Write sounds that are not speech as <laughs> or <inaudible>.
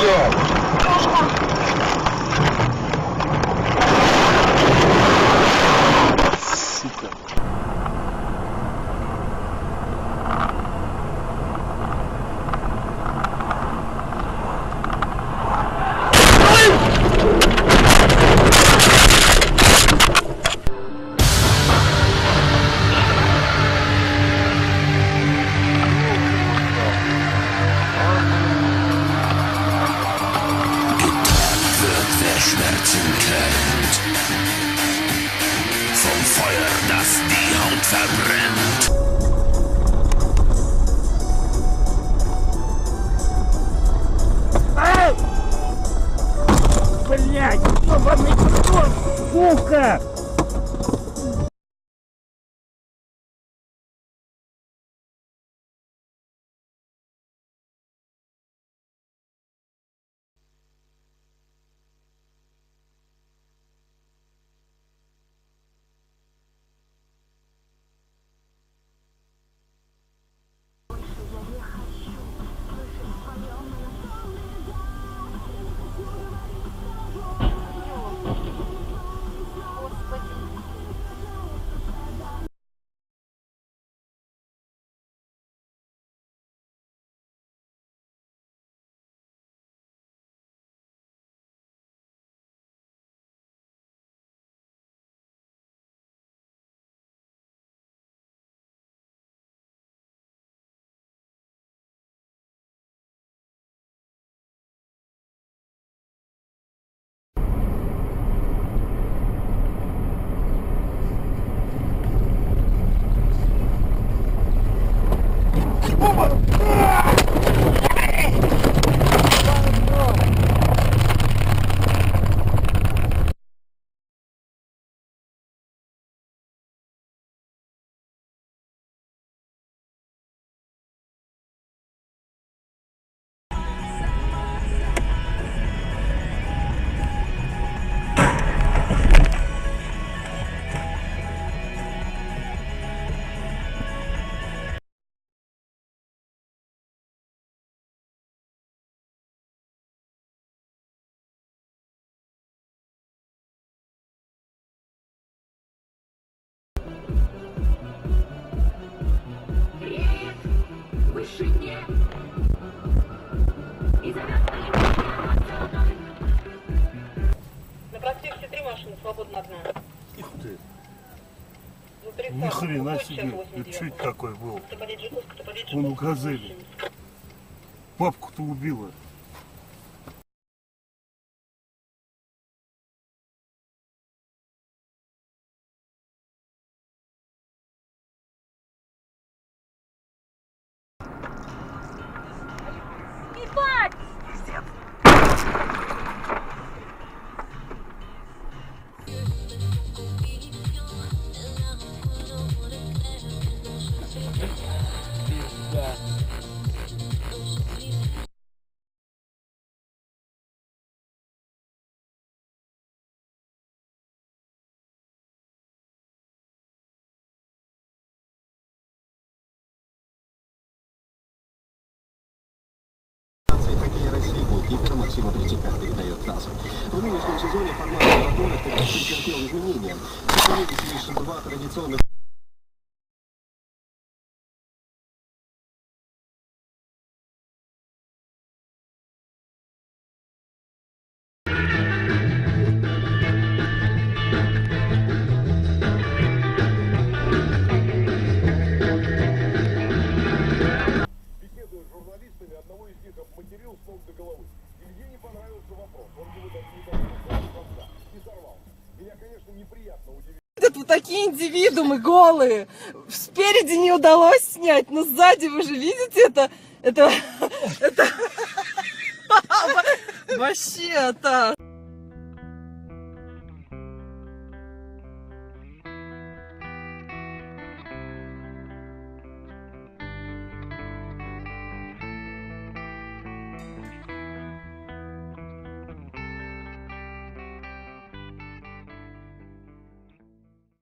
New York. Feuer, das die Haut verbrennt. Блять, ебаный кот, сука! Вышине. На проспекте три машины, свободно одна. Ух ты, 30 ни хрена себе, это 89. чуть такой был. Кто подъедет Жуковку, кто подъедет Он у «Газели». Папку-то убила. России голкипера Максима Третьяка передает ТАСС. В нынешнем сезоне формат марафонов претерпел изменения. Появились лишь два традиционных журналистами, одного из них обматерил с ног до головы. Илье не понравился вопрос. Он его даже не конца и сорвал. Меня, конечно, неприятно удивило. Вот такие индивидуумы голые. Спереди не удалось снять, но сзади вы же видите это. Это. <laughs> Это. <laughs> Вообще, это.